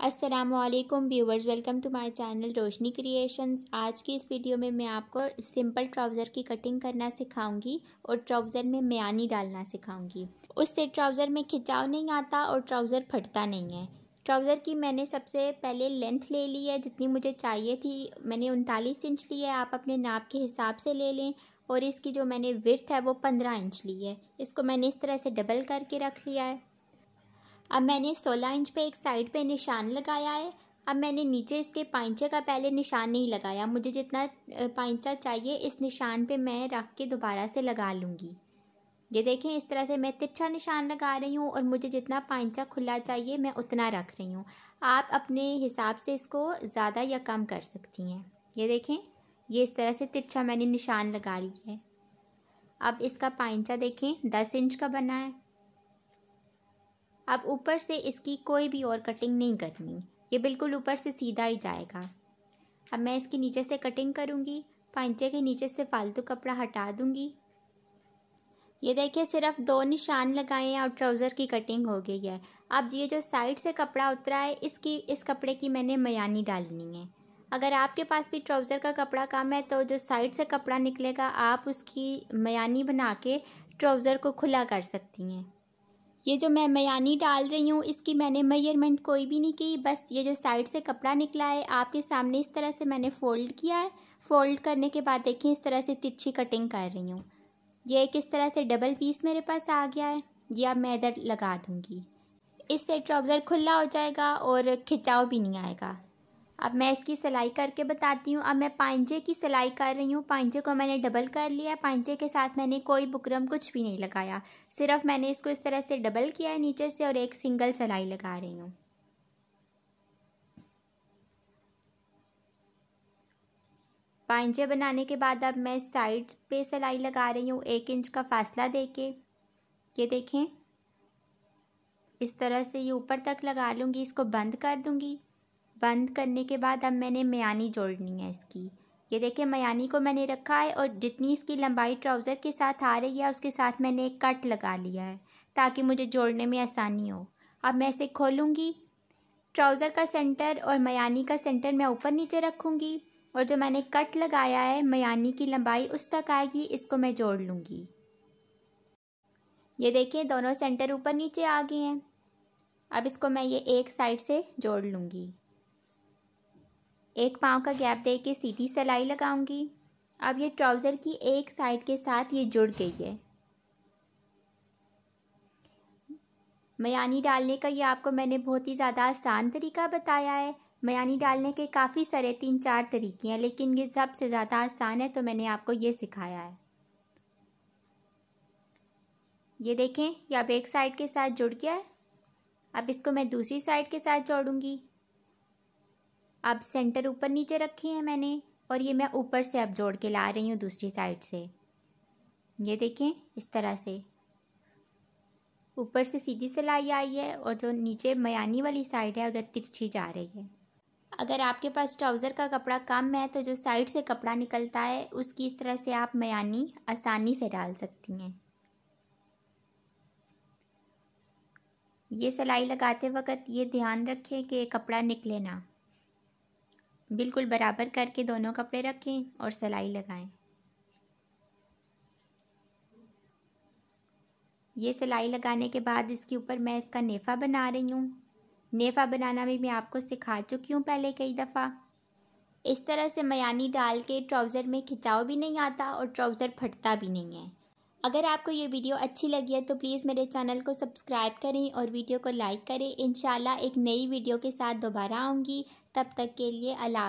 Aslam viewers welcome to my channel Roshni creations आज की इस वीडियो में मैं आपको सिंपल ट्राउज़र की कटिंग करना सिखाऊँगी और ट्राउज़र में म्यानी डालना सिखाऊँगी। उससे ट्राउज़र में खिंचाव नहीं आता और ट्राउज़र फटता नहीं है। ट्राउज़र की मैंने सबसे पहले लेंथ ले ली है, जितनी मुझे चाहिए थी। मैंने उनतालीस इंच ली है, आप अपने नाप के हिसाब से ले लें। और इसकी जो मैंने विर्थ है, वो पंद्रह इंच ली है। इसको मैंने इस तरह से डबल करके रख लिया है। अब मैंने 16 इंच पे एक साइड पे निशान लगाया है। अब मैंने नीचे इसके पाइंचे का पहले निशान नहीं लगाया। मुझे जितना पाइंचा चाहिए, इस निशान पे मैं रख के दोबारा से लगा लूँगी। ये देखें, इस तरह से मैं तिरछा निशान लगा रही हूँ और मुझे जितना पाइंचा खुला चाहिए, मैं उतना रख रही हूँ। आप अपने हिसाब से इसको ज़्यादा या कम कर सकती हैं। ये देखें, ये इस तरह से तिरछा मैंने निशान लगा लिया है। अब इसका पाइंचा देखें, दस इंच का बना है। अब ऊपर से इसकी कोई भी और कटिंग नहीं करनी। ये बिल्कुल ऊपर से सीधा ही जाएगा। अब मैं इसकी नीचे से कटिंग करूँगी। पांचे के नीचे से फालतू कपड़ा हटा दूँगी। ये देखिए, सिर्फ़ दो निशान लगाए हैं और ट्राउज़र की कटिंग हो गई है। अब ये जो साइड से कपड़ा उतरा है, इसकी, इस कपड़े की मैंने मयानी डालनी है। अगर आपके पास भी ट्राउज़र का कपड़ा कम है तो जो साइड से कपड़ा निकलेगा, आप उसकी मयानी बना के ट्राउज़र को खुला कर सकती हैं। ये जो मैं मयानी डाल रही हूँ, इसकी मैंने मेयरमेंट कोई भी नहीं की। बस ये जो साइड से कपड़ा निकला है, आपके सामने इस तरह से मैंने फ़ोल्ड किया है। फ़ोल्ड करने के बाद देखिए, इस तरह से तिरछी कटिंग कर रही हूँ। ये किस तरह से डबल पीस मेरे पास आ गया है, ये अब मैं इधर लगा दूँगी। इससे ट्राउज़र खुला हो जाएगा और खिंचाव भी नहीं आएगा। अब मैं इसकी सिलाई करके बताती हूँ। अब मैं पांचे की सिलाई कर रही हूँ। पांचे को मैंने डबल कर लिया। पांचे के साथ मैंने कोई बुकरम कुछ भी नहीं लगाया। सिर्फ़ मैंने इसको इस तरह से डबल किया है नीचे से और एक सिंगल सिलाई लगा रही हूँ। पांचे बनाने के बाद अब मैं साइड पे सिलाई लगा रही हूँ। एक इंच का फासला दे के ये देखें। इस तरह से ये ऊपर तक लगा लूँगी। इसको बंद कर दूँगी। बंद करने के बाद अब मैंने मयानी जोड़नी है इसकी। ये देखिए, मयानी को मैंने रखा है और जितनी इसकी लंबाई ट्राउज़र के साथ आ रही है, उसके साथ मैंने एक कट लगा लिया है ताकि मुझे जोड़ने में आसानी हो। अब मैं इसे खोलूँगी। ट्राउज़र का सेंटर और मयानी का सेंटर मैं ऊपर नीचे रखूँगी और जो मैंने कट लगाया है, मयानी की लंबाई उस तक आएगी, इसको मैं जोड़ लूँगी। ये देखिए, दोनों सेंटर ऊपर नीचे आ गए हैं। अब इसको मैं ये एक साइड से जोड़ लूँगी। एक पाँव का गैप दे के सीधी सिलाई लगाऊँगी। अब ये ट्राउज़र की एक साइड के साथ ये जुड़ गई है। मयानी डालने का ये आपको मैंने बहुत ही ज़्यादा आसान तरीका बताया है। मयानी डालने के काफ़ी सारे तीन चार तरीके हैं, लेकिन ये सबसे ज़्यादा आसान है तो मैंने आपको ये सिखाया है। ये देखें, ये अब एक साइड के साथ जुड़ गया है। अब इसको मैं दूसरी साइड के साथ जोड़ूँगी। अब सेंटर ऊपर नीचे रखे हैं मैंने और ये मैं ऊपर से अब जोड़ के ला रही हूँ दूसरी साइड से। ये देखें, इस तरह से। ऊपर से सीधी सिलाई आई है और जो नीचे मयानी वाली साइड है, उधर तिरछी जा रही है। अगर आपके पास ट्राउज़र का कपड़ा कम है तो जो साइड से कपड़ा निकलता है, उसकी इस तरह से आप मयानी आसानी से डाल सकती हैं। ये सिलाई लगाते वक्त ये ध्यान रखें कि कपड़ा निकले ना। बिल्कुल बराबर करके दोनों कपड़े रखें और सिलाई लगाएँ। ये सिलाई लगाने के बाद इसके ऊपर मैं इसका नेफ़ा बना रही हूँ। नेफ़ा बनाना भी मैं आपको सिखा चुकी हूँ पहले कई दफ़ा। इस तरह से मयानी डाल के ट्राउज़र में खिंचाव भी नहीं आता और ट्राउज़र फटता भी नहीं है। अगर आपको ये वीडियो अच्छी लगी है तो प्लीज़ मेरे चैनल को सब्सक्राइब करें और वीडियो को लाइक करें। इन एक नई वीडियो के साथ दोबारा आऊँगी। तब तक के लिए अल्लाह